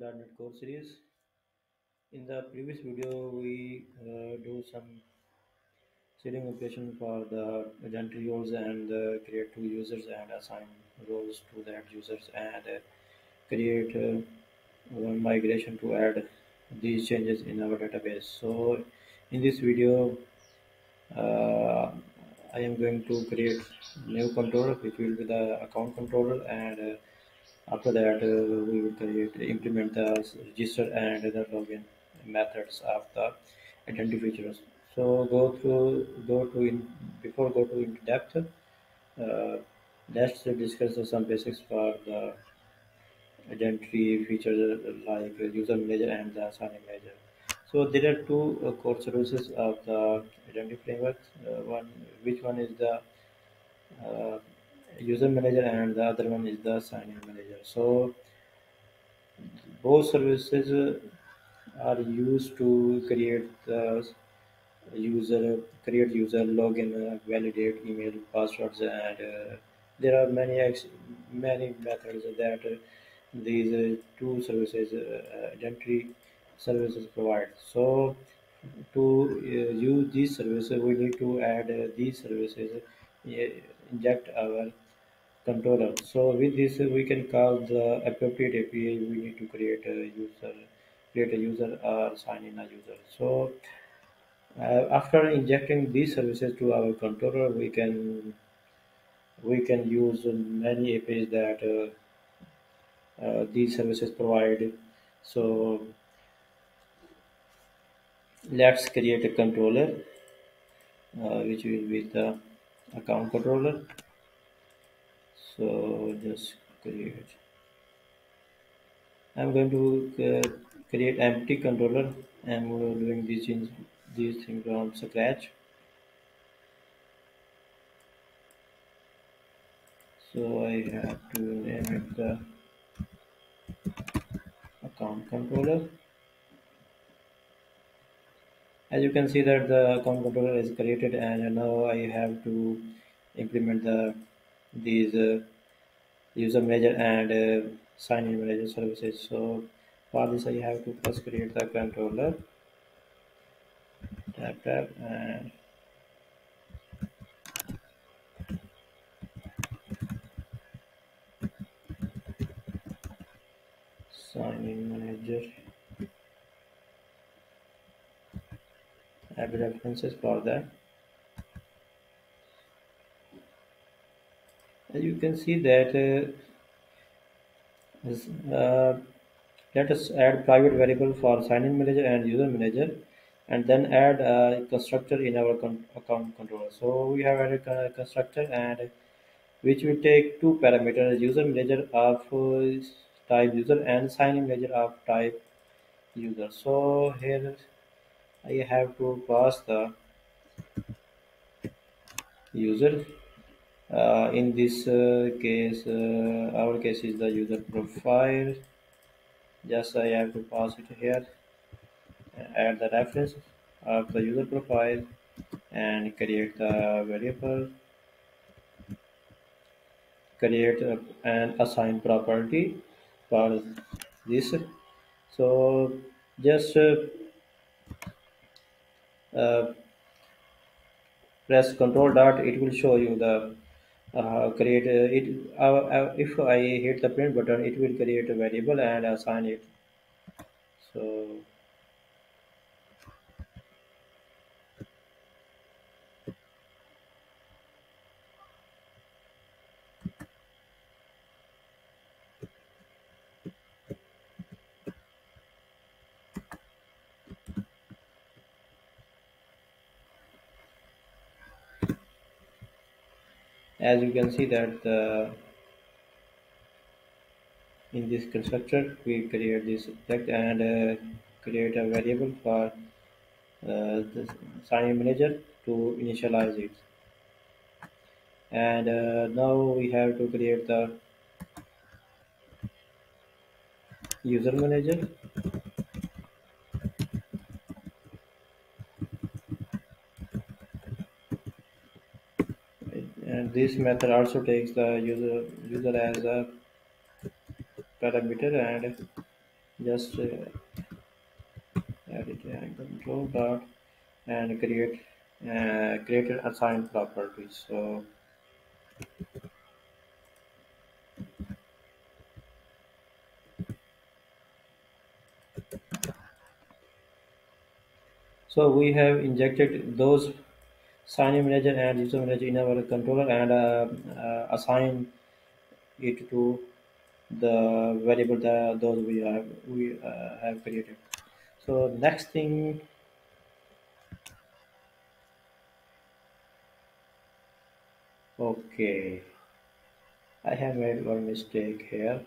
Core series. In the previous video, we uh, do some setting operation for the agent roles and uh, create two users and assign roles to that users and uh, create uh, one migration to add these changes in our database. So in this video, uh, I am going to create new controller which will be the account controller and uh, after that uh, we will create implement the register and the login methods of the identity features. So go through go to in before go to into depth uh, let's discuss some basics for the identity features like user manager and the sign-in manager. So there are two uh, core services of the identity framework. Uh, one which one is the uh, user manager and the other one is the sign-in manager. So both services are used to create the user create user login validate email passwords and uh, there are many many methods that uh, these uh, two services uh, identity services provide. So to uh, use these services we need to add these services uh, inject our controller. So with this, uh, we can call the appropriate API. We need to create a user, create a user or sign in a user. So uh, after injecting these services to our controller, we can we can use many APIs that uh, uh, these services provide. So let's create a controller, uh, which will be the account controller. So just create. I'm going to uh, create empty controller. I'm doing these things, these things from scratch. So I have to name it the account controller. As you can see that the account controller is created and now I have to implement the these uh, user manager and uh, sign in manager services. So for this I have to first create the controller tap tap and sign in manager add references for that you can see that uh, uh, let us add private variable for sign-in manager and user manager and then add a constructor in our con- account controller. So we have added a constructor and which will take two parameters user manager of uh, type user and sign-in manager of type user. So here I have to pass the user uh, in this uh, case uh, our case is the user profile. Just I have to pass it here. Add the reference of the user profile and create the variable. Create a, and assign property for this. So just uh, uh, press control dot it will show you the uh, create it uh, uh, if I hit the print button it will create a variable and assign it. So as you can see that uh, in this constructor we create this object and uh, create a variable for uh, the sign manager to initialize it. And uh, now we have to create the user manager and this method also takes the user user as a parameter and just uh, add it and control dot and create uh, create an assigned properties. So so we have injected those sign manager and user manager in our controller and uh, assign it to the variable that those we have we uh, have created. So next thing okay. I have made one mistake here